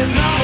is not